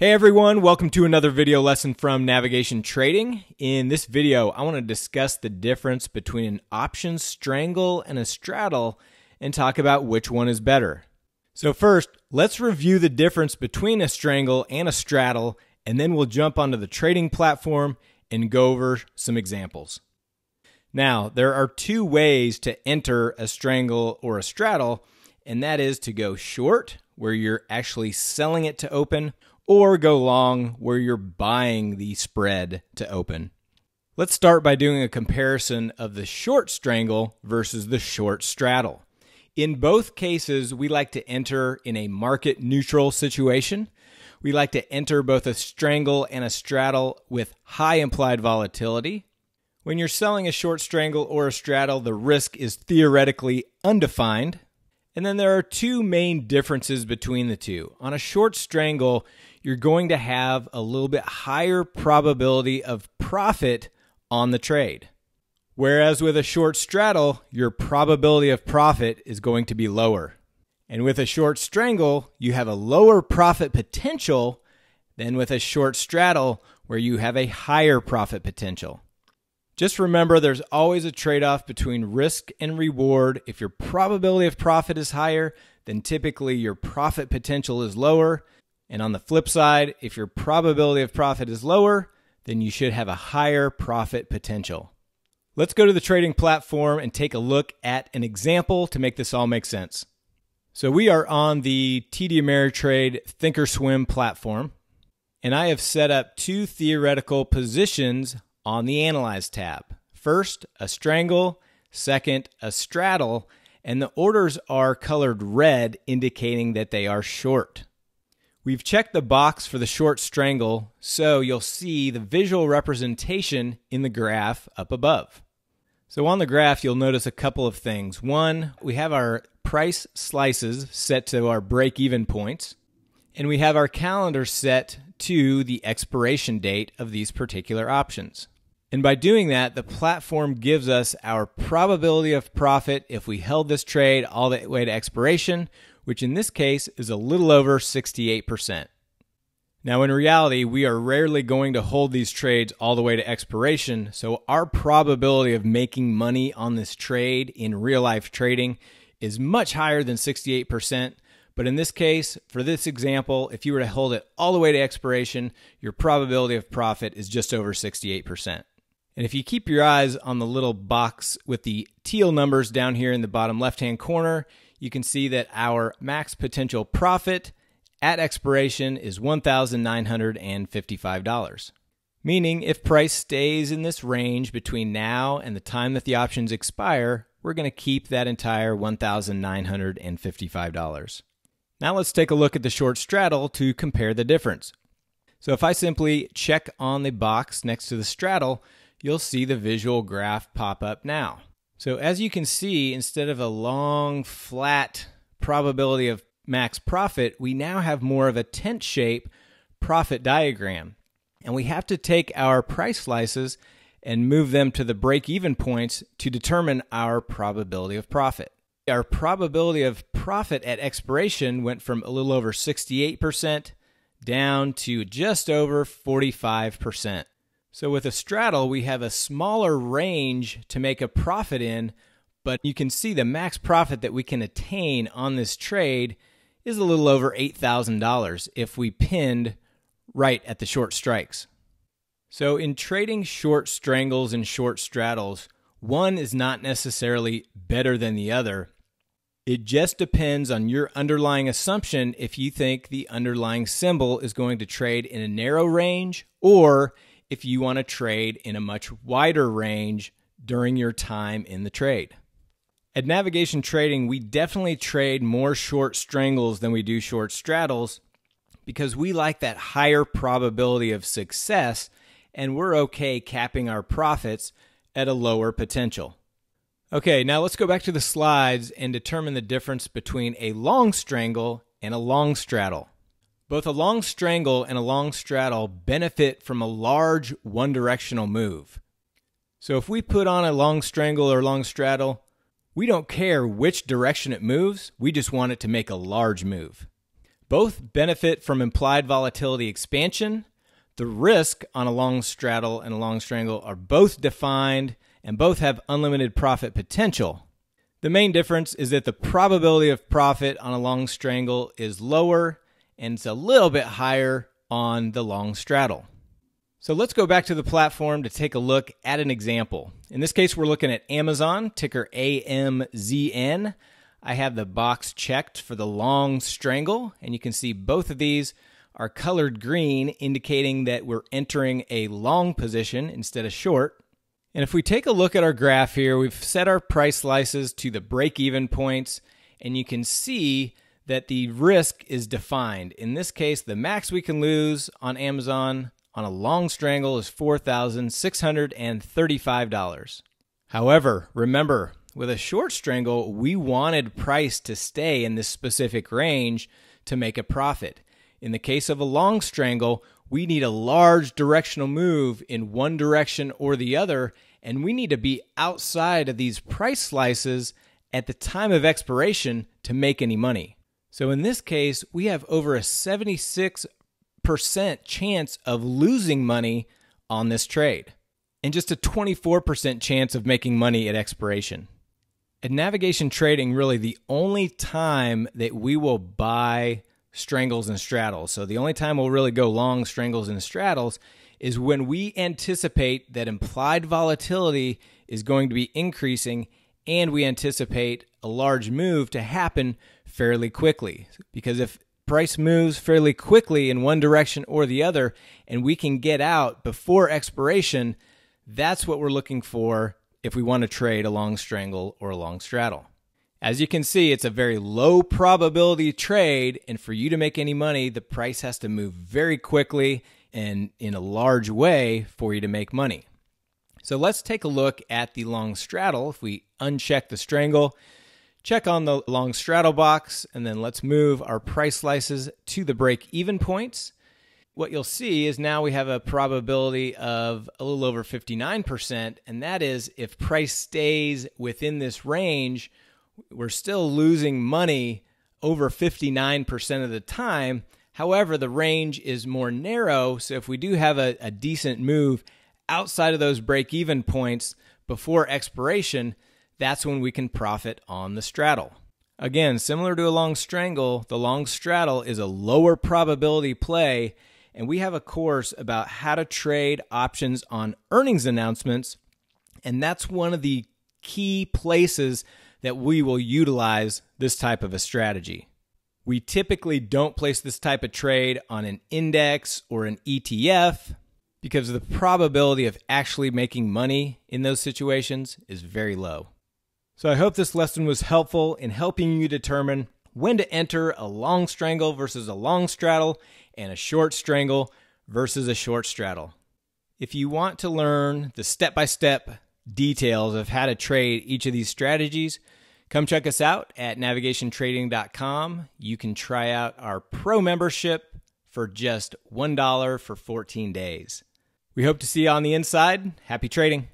Hey everyone, welcome to another video lesson from Navigation Trading. In this video, I want to discuss the difference between an option strangle and a straddle and talk about which one is better. So first, let's review the difference between a strangle and a straddle, and then we'll jump onto the trading platform and go over some examples. Now, there are two ways to enter a strangle or a straddle, and that is to go short, where you're actually selling it to open, or go long where you're buying the spread to open. Let's start by doing a comparison of the short strangle versus the short straddle. In both cases, we like to enter in a market neutral situation. We like to enter both a strangle and a straddle with high implied volatility. When you're selling a short strangle or a straddle, the risk is theoretically undefined. And then there are two main differences between the two. On a short strangle, you're going to have a little bit higher probability of profit on the trade. Whereas with a short straddle, your probability of profit is going to be lower. And with a short strangle, you have a lower profit potential than with a short straddle, where you have a higher profit potential. Just remember there's always a trade off between risk and reward. If your probability of profit is higher, then typically your profit potential is lower. And on the flip side, if your probability of profit is lower, then you should have a higher profit potential. Let's go to the trading platform and take a look at an example to make this all make sense. So we are on the TD Ameritrade Thinkorswim platform, and I have set up two theoretical positions on the Analyze tab. First, a strangle, second, a straddle, and the orders are colored red, indicating that they are short. We've checked the box for the short strangle, so you'll see the visual representation in the graph up above. So on the graph, you'll notice a couple of things. One, we have our price slices set to our break even points, and we have our calendar set to the expiration date of these particular options. And by doing that, the platform gives us our probability of profit if we held this trade all the way to expiration, which in this case is a little over 68%. Now, in reality, we are rarely going to hold these trades all the way to expiration, so our probability of making money on this trade in real life trading is much higher than 68%. But in this case, for this example, if you were to hold it all the way to expiration, your probability of profit is just over 68%. And if you keep your eyes on the little box with the teal numbers down here in the bottom left hand corner, you can see that our max potential profit at expiration is $1,955. Meaning, if price stays in this range between now and the time that the options expire, we're going to keep that entire $1,955. Now let's take a look at the short straddle to compare the difference. So if I simply check on the box next to the straddle, you'll see the visual graph pop up now. So as you can see, instead of a long, flat probability of max profit, we now have more of a tent shape profit diagram. And we have to take our price slices and move them to the break even points to determine our probability of profit. Our probability of profit at expiration went from a little over 68% down to just over 45%. So with a straddle, we have a smaller range to make a profit in, but you can see the max profit that we can attain on this trade is a little over $8,000 if we pinned right at the short strikes. So in trading short strangles and short straddles, one is not necessarily better than the other. It just depends on your underlying assumption if you think the underlying symbol is going to trade in a narrow range or if you want to trade in a much wider range during your time in the trade. At Navigation Trading, we definitely trade more short strangles than we do short straddles because we like that higher probability of success and we're okay capping our profits at a lower potential. Okay, now let's go back to the slides and determine the difference between a long strangle and a long straddle. Both a long strangle and a long straddle benefit from a large one directional move. So if we put on a long strangle or long straddle, we don't care which direction it moves, we just want it to make a large move. Both benefit from implied volatility expansion. The risk on a long straddle and a long strangle are both defined and both have unlimited profit potential. The main difference is that the probability of profit on a long strangle is lower and it's a little bit higher on the long straddle. So let's go back to the platform to take a look at an example. In this case, we're looking at Amazon, ticker AMZN. I have the box checked for the long strangle, and you can see both of these are colored green, indicating that we're entering a long position instead of short. And if we take a look at our graph here, we've set our price slices to the break even points, and you can see that the risk is defined. In this case, the max we can lose on Amazon on a long strangle is $4,635. However, remember, with a short strangle, we wanted price to stay in this specific range to make a profit. In the case of a long strangle, we need a large directional move in one direction or the other, and we need to be outside of these price slices at the time of expiration to make any money. So in this case, we have over a 76% chance of losing money on this trade and just a 24% chance of making money at expiration. At navigation trading, really the only time that we will buy strangles and straddles. So the only time we'll really go long strangles and straddles is when we anticipate that implied volatility is going to be increasing and we anticipate a large move to happen fairly quickly. Because if price moves fairly quickly in one direction or the other and we can get out before expiration, that's what we're looking for if we want to trade a long strangle or a long straddle. As you can see, it's a very low probability trade, and for you to make any money, the price has to move very quickly and in a large way for you to make money. So let's take a look at the long straddle. If we uncheck the strangle, check on the long straddle box, and then let's move our price slices to the break even points. What you'll see is now we have a probability of a little over 59%, and that is if price stays within this range we're still losing money over 59% of the time. However, the range is more narrow. So if we do have a, a decent move outside of those break even points before expiration, that's when we can profit on the straddle. Again, similar to a long strangle, the long straddle is a lower probability play, and we have a course about how to trade options on earnings announcements, and that's one of the key places that we will utilize this type of a strategy. We typically don't place this type of trade on an index or an ETF because the probability of actually making money in those situations is very low. So I hope this lesson was helpful in helping you determine when to enter a long strangle versus a long straddle and a short strangle versus a short straddle. If you want to learn the step by step details of how to trade each of these strategies, come check us out at navigationtrading.com. You can try out our pro membership for just $1 for 14 days. We hope to see you on the inside. Happy trading.